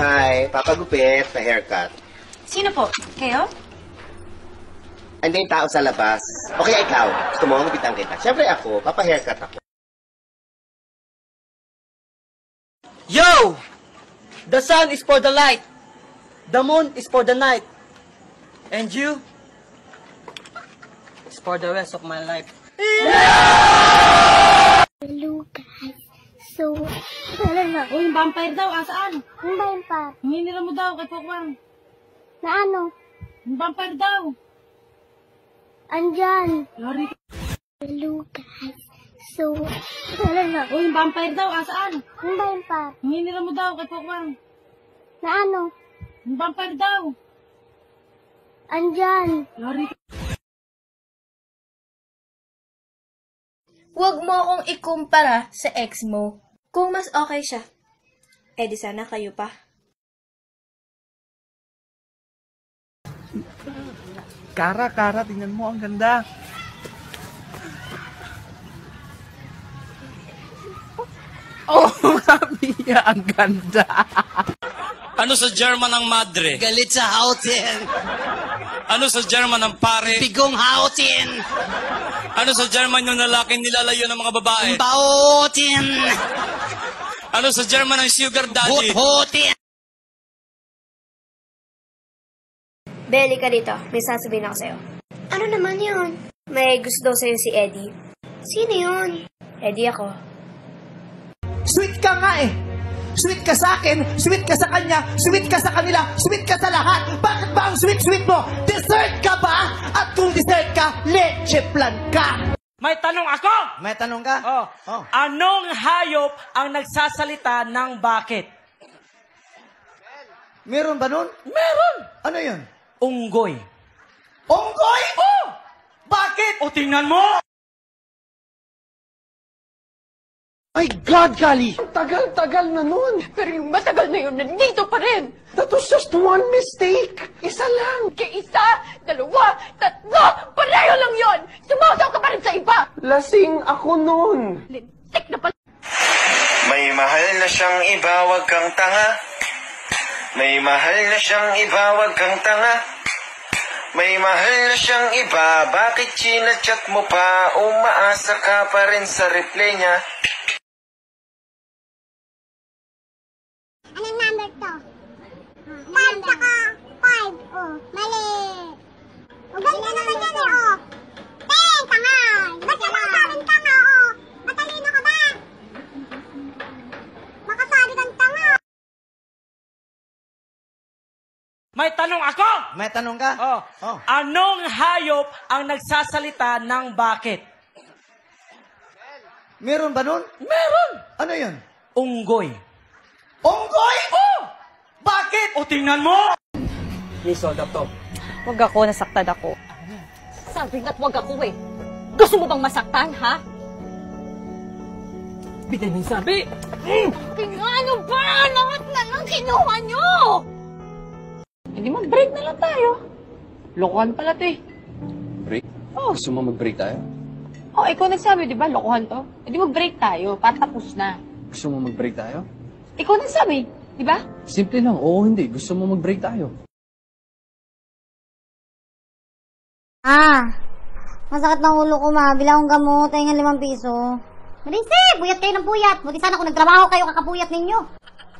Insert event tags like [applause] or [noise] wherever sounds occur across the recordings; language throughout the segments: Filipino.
Hi, papagupit, pa-haircut. Sino po? Kayo? Andiyan yung tao sa labas. O kaya ikaw, gusto mo gupitan kita. Siyempre ako, papa-haircut ako. Yo! The sun is for the light. The moon is for the night. And you is for the rest of my life. Guys. So, ano na? Uy, yung vampire daw, asaan? Yung pa? Huminira mo daw kay Pokwang. Na ano? Yung vampire daw. Andyan. Lari. Hello guys. So, ano na? Uy, yung vampire daw, asaan? Yung pa? Huminira mo daw kay Pokwang. Na ano? Yung vampire daw. Andyan. Lari. Huwag mo akong ikumpara sa ex mo. Kung mas okay siya, eh di sana kayo pa. Kara, Kara, tingnan mo, ang ganda. Oh, [laughs] Mia, ang ganda. Ano sa German ang madre? Galit sa houtin. Ano sa German ang pare? Bigong houtin. Ano sa German yung lalaking nilalayo ng mga babae? Bautin. Ano sa German ang sugar daddy? Huthutin. Beli ka dito. May sasabihin ako sa'yo. Ano naman yun? May gusto daw sa'yo si Eddie. Sino yun? Eddie ako. Sweet ka nga eh. Sweet ka sa akin, sweet ka sa kanya, sweet ka sa kanila, sweet ka sa lahat. Bakit ba ang sweet-sweet mo? Dessert ka ba? At kung dessert ka, leche plan ka. May tanong ako! May tanong ka? Oh. Oh. Anong hayop ang nagsasalita ng bakit? Meron ba nun? Meron! Ano yun? Unggoy. Onggoy? Oh! Bakit? O tingnan mo! My God, Kali! Tagal-tagal na nun. Pero yung matagal na yun, nandito pa rin. That was just one mistake. Isa lang. Kaya isa, dalawa, tatlo, pareho lang yon. Sumasaw ka pa rin sa iba. Lasing ako nun. Lintik na pala. May mahal na siyang iba, wag kang tanga. May mahal na siyang iba, wag kang tanga. May mahal na siyang iba, bakit chinachat mo pa? Umaasa ka pa rin sa replay niya. Anong number to? Five saka five. Oh, mali. O, ganito naman yan eh, oh. Ten, tanga. Ba't ka makasabing tanga, oh? Matalino ka ba? Makasabi kang tanga. May tanong ako! May tanong ka? Oh. Oh. Anong hayop ang nagsasalita ng bakit? Meron ba nun? Meron! Ano yun? Unggoy. Onggoy? Oh! Bakit? O tingnan mo! Please hold up to. Huwag ako, nasaktan ako. Sabi nga't wag ako eh. Gusto mo bang masaktan, ha? Bigay mo yung sabi! Kaya ano ba? Lahat na lang kinuha nyo! Mag-break na lang tayo. Lokohan pala to eh. Break? Oh. Gusto mo mag-break tayo? Oh, ikaw nagsabi, di ba? Lokohan to. Hindi mag-break tayo. Para tapos na. Gusto mo mag-break tayo? Ikaw nagsabi, di ba? Simple lang. Oo, hindi. Gusto mo mag-break tayo. Ah, masakit ng ulo ko ma. Bilang akong gamot, ay nga limang piso. Marinse, buyat kayo ng buyat. Buti sana kung nagtrabaho kayo, kakapuyat ninyo.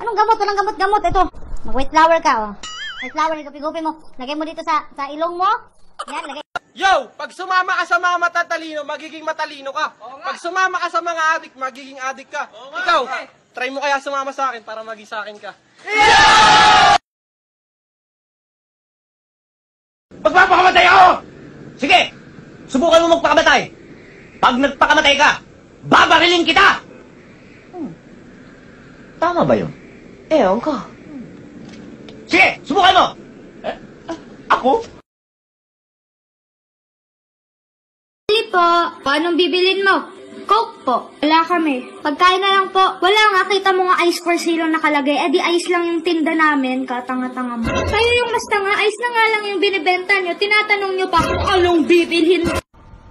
Anong gamot? Walang gamot, gamot. Ito, mag-white flower ka, oh. White flower, igupi-gupi mo. Lagay mo dito sa sa ilong mo. Yan, lagay. Yo! Pag sumama ka sa mga matatalino, magiging matalino ka. Pag sumama ka sa mga adik, magiging adik ka. Ikaw, try mo kaya sumama sa akin para maging sa akin ka. Magpapakamatay ako! Sige! Subukan mo magpakamatay! Pag nagpakamatay ka, babarilin kita! Tama ba yun? Ewan ko. Sige! Subukan mo! Eh, ako? Bili po. Paano bibilin mo? Coke po. Wala kami. Pagkain na lang po. Wala nga, kita mo nga ice for zero nakalagay. Eh di ice lang yung tinda namin. Katanga-tanga mo. Kayo yung mas tanga. Ice na nga lang yung binibenta nyo. Tinatanong nyo pa kung anong bibilhin.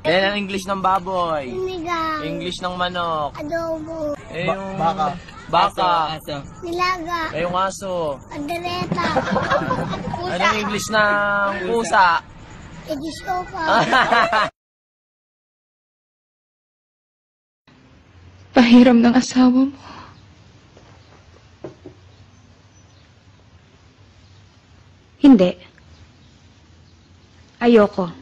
Yan ang English ng baboy. Sinigang. English ng manok. Adobo. Eh, yung... Baka. Baka. Nilaga. Ngayong aso. Agdaleta. Pusa. [laughs] Anong English ng pusa? Egistopa. [laughs] Pahiram ng asawa mo. Hindi. Ayoko.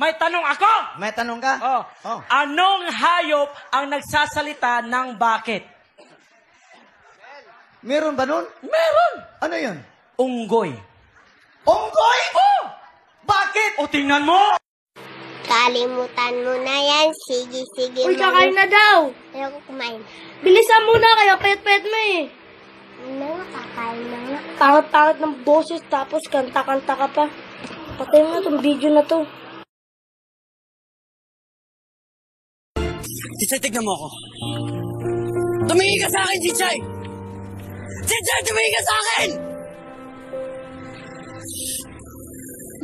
May tanong ako! May tanong ka? Oh. Oh. Anong hayop ang nagsasalita ng bakit? Meron ba nun? Meron! Ano yun? Unggoy. Onggoy? Oh! Bakit? O tingnan mo! Kalimutan mo na yan. Sige, sige. Uy, kakain na daw! Ayoko kumain. Bilisan mo na kayo, pet-pet mo eh. Ano, kakain na nga. Pangat-pangat ng boses tapos kanta-kanta ka pa. Patay mo na tong video na to. Chichay, tignan mo ako. Tumingin ka sa akin, Chichay! Chichay, tumingin ka sa akin!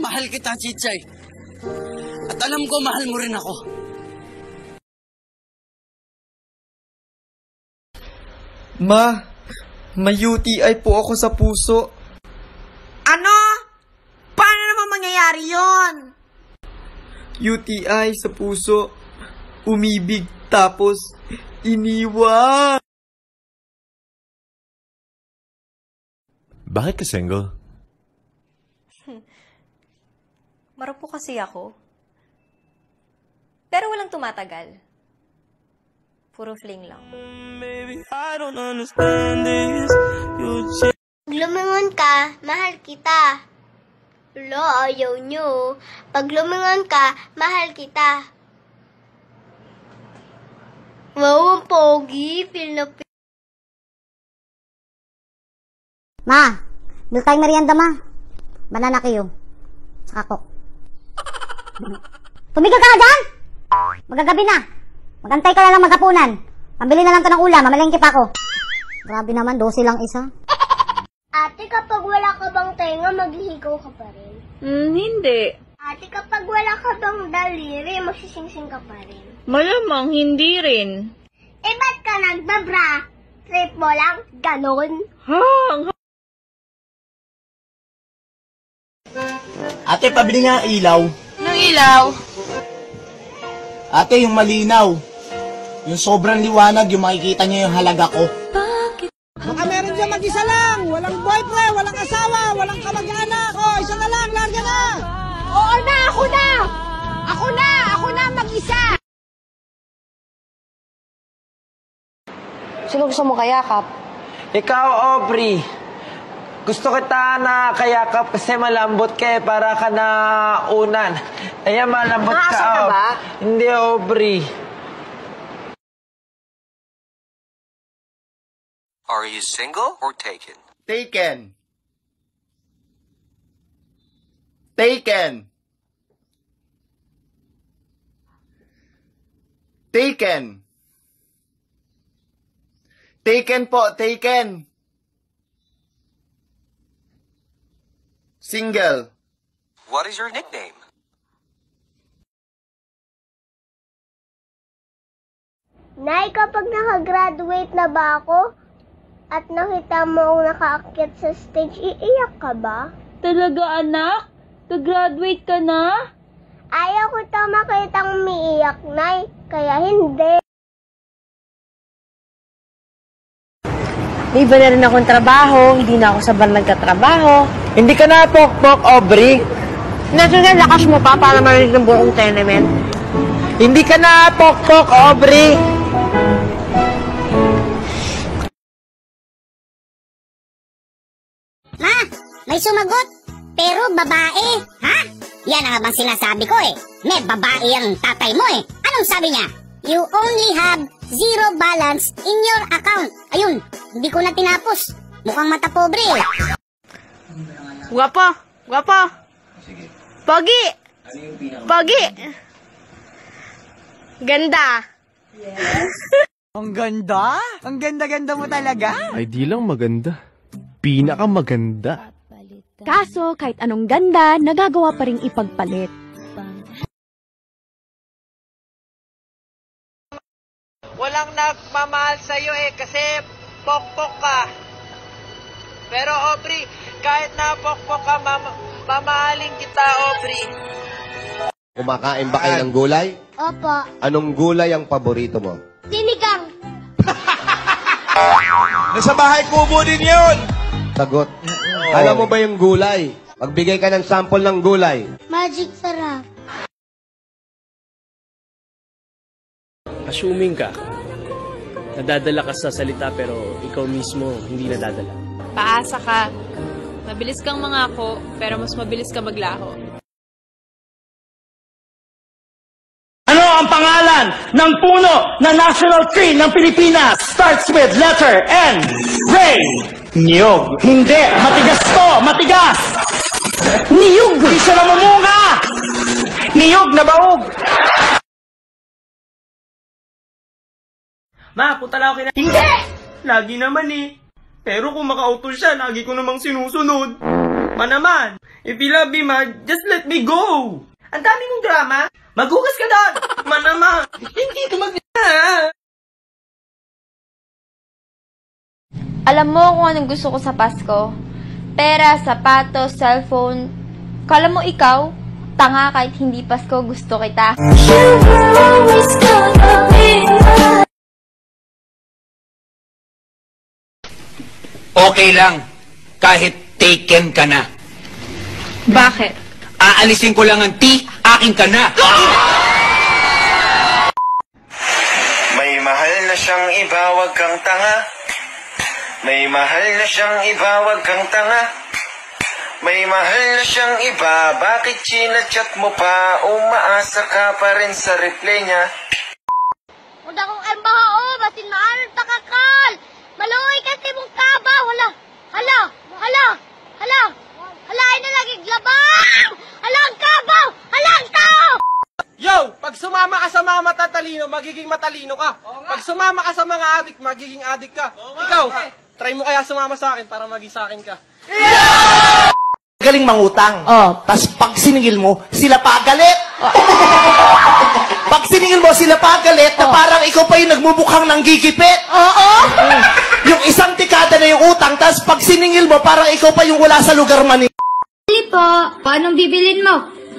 Mahal kita, Chichay. At alam ko, mahal mo rin ako. Ma, may UTI po ako sa puso. Ano? Paano naman mangyayari yon? UTI sa puso. Umibig tapos iniwan. Bakit ka single? [laughs] Marapo kasi ako. Pero walang tumatagal. Puro fling lang. Pag lumingon ka, mahal kita. Lo, ayaw nyo. Pag lumingon ka, mahal kita. Wow, ang pogi. Feel na feel. Ma, meal time merienda, ma. Banana kayo. Saka coke. Tumigil ka na dyan! Magagabi na. Magantay ka na lang maghapunan. Pambili na lang to ng ulam. Mamalengke pa ako. Grabe naman, 12 lang isa. Ate, kapag wala ka bang tenga, maglihigaw ka pa rin. Hmm, hindi. Ate, kapag wala ka bang daliri, magsisingsing ka pa rin. Malamang hindi rin. Eh, ba't ka nagbabra? Trip mo lang? Ganon? Ha? Ate, pabili nga ang ilaw. Nang ilaw? Ate, yung malinaw. Yung sobrang liwanag, yung makikita niyo yung halaga ko. Baka meron dyan mag-isa lang. Walang boyfriend, walang asawa, walang kamag-anak. O, isa na lang, larga na. Oo na, ako na! Ako na! Ako na mag-isa! Sino gusto mo kayakap? Ikaw, Aubrey. Gusto kita na kayakap kasi malambot ka eh, para ka na unan. Ayan, malambot ka. Nakasal ka ba? Hindi, Aubrey. Are you single or taken? Taken. Taken. Taken. Taken po, taken. Single. What is your nickname? Nay, kapag nakagraduate na ba ako at nakita mo akong nakaakyat sa stage, iiyak ka ba? Talaga, anak? Ka-graduate ka na? Ayaw ko to makitang umiiyak, Nay. Kaya hindi. May iba na rin akong trabaho, hindi na ako sa bar nagtatrabaho. Hindi ka na pokpok, Aubrey. Nasaan na lakas mo pa para marinig ng buong tenement? Hindi ka na pokpok, Aubrey. Ma, may sumagot. Pero babae. Ha? Yan ang bang sinasabi ko eh. May babae ang tatay mo eh. Anong sabi niya? You only have zero balance in your account. Ayun, hindi ko na tinapos. Mukhang mata pobre eh. Guwapo! Guwapo! Pogi! Pogi! Ganda! Ang ganda? Ang ganda-ganda mo talaga. Ay di lang maganda. Pinaka maganda. Kaso, kahit anong ganda, nagagawa pa rin ipagpalit. Nagmamahal sa'yo eh kasi pokpok ka. Pero Aubrey, kahit na pokpok ka, mam- mamahalin kita, Aubrey. Kumakain ba kayo ng gulay? Opo. Anong gulay ang paborito mo? Sinigang. [laughs] Nasa bahay kubo din yun! Sagot. Alam mo ba yung gulay? Magbigay ka ng sample ng gulay. Magic sarap. Assuming ka, nadadala ka sa salita pero ikaw mismo hindi nadadala. Paasa ka. Mabilis kang mangako, pero mas mabilis ka maglaho. Ano ang pangalan ng puno na national tree ng Pilipinas? Starts with letter N. Ray. Niyog. Hindi. Matigas to. Matigas. Niyog. Di siya namumunga. Niyog na baog. Ma, punta lang ako kina... Hindi! Lagi naman eh. Pero kung makauto siya, lagi ko namang sinusunod. Ma naman, if you love me, ma, just let me go. Ang dami mong drama. Maghugas ka doon. [laughs] Ma naman, hindi ka mag... Alam mo kung anong gusto ko sa Pasko? Pera, sapatos, cellphone. Kala mo ikaw? Tanga kahit hindi Pasko, gusto kita. Okay lang. Kahit taken ka na. Bakit? Aalisin ko lang ang T, akin ka na. May mahal na siyang iba, wag kang tanga. May mahal na siyang iba, wag kang tanga. May mahal na siyang iba, bakit chinachat mo pa? Umaasa ka pa rin sa reply niya. Huwag akong embaho, basin maaral takakal. Maluoy kasi mong kaba, wala. Hala, hala, hala. Hala, ay na lagi glabang. Hala, ang kabaw, hala, ang tao. Yo, pag sumama ka sa mga matatalino, magiging matalino ka. Pag sumama ka sa mga adik, magiging adik ka. Ikaw, try mo kaya sumama sa akin para maging sa akin ka. Galing mangutang. Oh. Tapos pag siningil mo, sila pa galit. Pag siningil mo, sila pa galit na parang ikaw pa yung nagmubukhang ng gigipit. Oo. yung isang tikada na yung utang, tapos pag siningil mo, parang ikaw pa yung wala sa lugar mani. Hindi po. Paanong bibilin mo?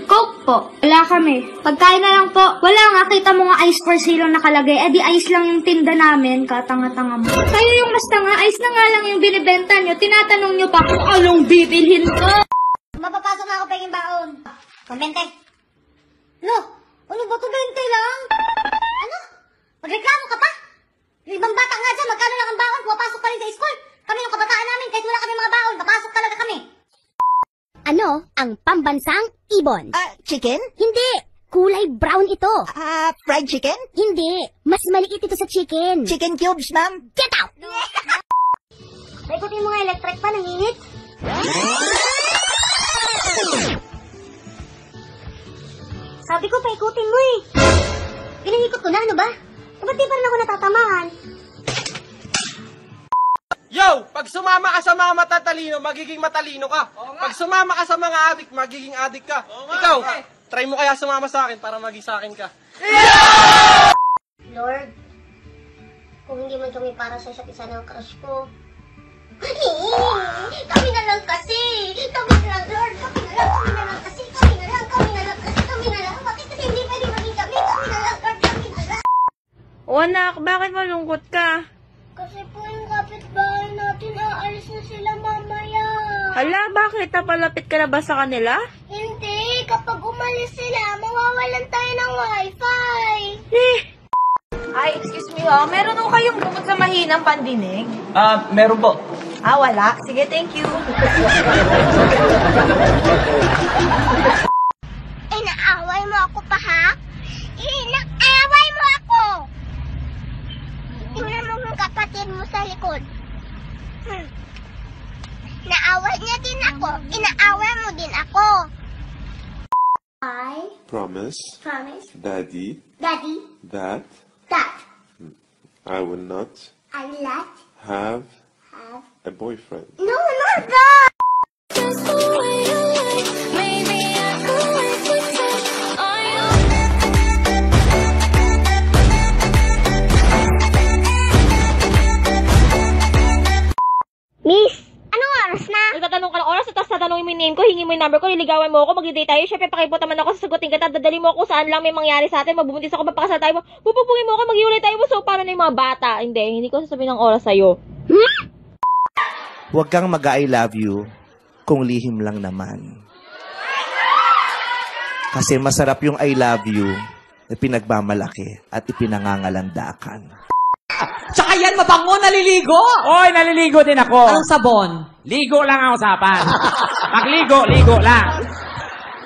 Coke po. Wala kami. Pagkain na lang po. Wala nga, kita mo nga ice for zero nakalagay. Eh di ice lang yung tinda namin, katanga-tanga mo. Kayo yung mas tanga, ice na nga lang yung binibenta nyo. Tinatanong nyo pa kung anong bibilhin ko. Mapapasok na ako pa yung baon. Kumente. Lo, ano ba to 20 lang? Ano? Magreklamo ka pa? Yung ibang bata nga dyan, magkano lang ang baon, pumapasok pa rin sa school. Kami yung kabataan namin, kahit wala kami mga baon, papasok talaga kami. Ano ang pambansang ibon? Ah, chicken? Hindi. Kulay brown ito. Ah, fried chicken? Hindi. Mas maliit ito sa chicken. Chicken cubes, ma'am? Get out! [laughs] Paikutin mo nga electric pa, nanginit. [laughs] Sabi ko, paikutin mo eh. Pinangikot ko na, ano ba? Eh, ba't di pa rin ako natatamaan? Yo, pag sumama ka sa mga matatalino, magiging matalino ka. Pag sumama ka sa mga adik, magiging adik ka. Ikaw, try mo kaya sumama sa akin para maging sa akin ka. Lord, kung hindi man kami para sa isa't isa ng crush ko, kami na lang kasi! Kami na lang, Lord! Kami na lang, kami na lang kasi! Na lang! Bakit kasi hindi pwede maging kami? Kami na lang, Lord! Kami na lang! O anak, bakit malungkot ka? Kasi po yung kapitbahay natin, aalis na sila mamaya. Hala, bakit? Napalapit ka na ba sa kanila? Hindi, kapag umalis sila, mawawalan tayo ng wifi. Eh! Ay, excuse me ho. Meron ho kayong gamot sa mahinang pandinig? Ah, meron po. Ah, wala. Sige, thank you. [laughs] Inaaway mo ako pa, ha? Inaaway mo ako! Tingnan mo yung kapatid mo sa likod. Hmm. Naaway niya din ako. Inaaway mo din ako. I Promise, promise, Daddy, Daddy, that that I will not I let have have... a boyfriend. No, not that! Name ko, hingi mo yung number ko, liligawan mo ako, mag-date tayo. Syempre, pakipot naman ako, sasagutin kita, dadali mo ako saan lang may mangyari sa atin, magbubuntis ako, papakasal tayo mo, pupupugin mo ako, mag-iulay tayo so paano na yung mga bata? Hindi, hindi ko sasabihin ng oras sa'yo. Huwag kang mag-I love you kung lihim lang naman. Kasi masarap yung I love you na pinagmamalaki at ipinangangalandakan. Tsaka yan, mabango, naliligo! Oy, naliligo din ako. Anong sabon? Ligo lang ang usapan. [laughs] Magligo, ligo lang.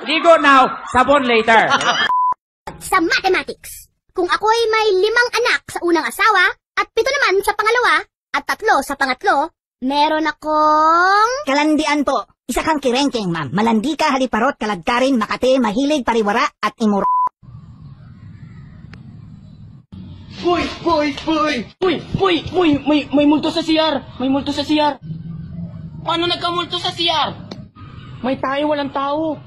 Ligo now, sabon later. Sa mathematics, kung ako'y may limang anak sa unang asawa, at pito naman sa pangalawa, at tatlo sa pangatlo, meron akong... Kalandian po. Isa kang kirengking, ma'am. Malandi ka, haliparot, kalagkarin, makate, mahilig, pariwara, at imur... Uy! Uy! Uy! Uy! Uy! Uy! May, may multo sa CR! May multo sa CR! Paano nagkamulto sa CR? May tayo, walang tao.